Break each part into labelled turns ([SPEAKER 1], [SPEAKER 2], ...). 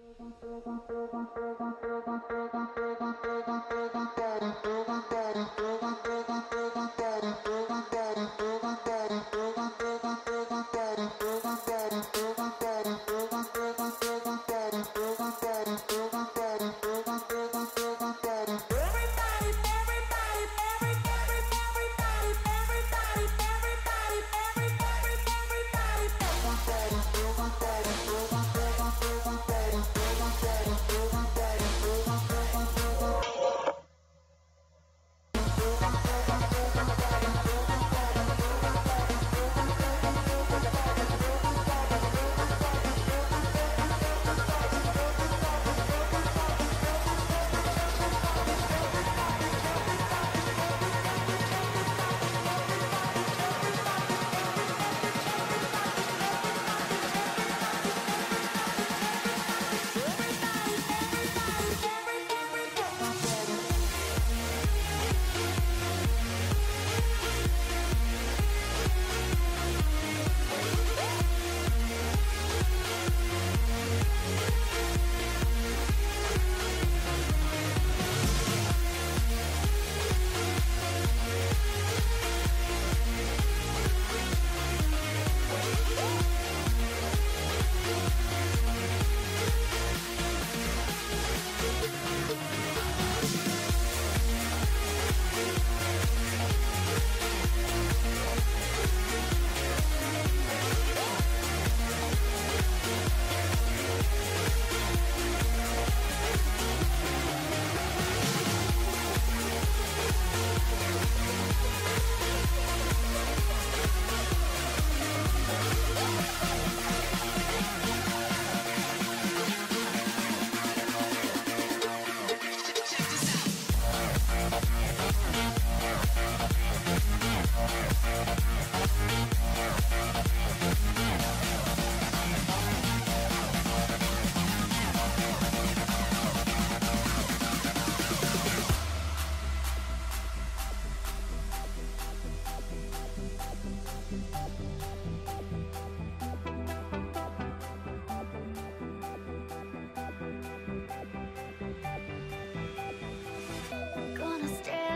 [SPEAKER 1] Thank you.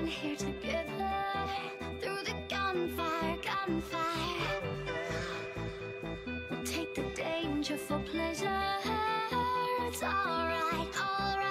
[SPEAKER 1] down here together Through the gunfire, gunfire. We'll take the danger for pleasure. It's alright, alright.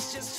[SPEAKER 2] It's just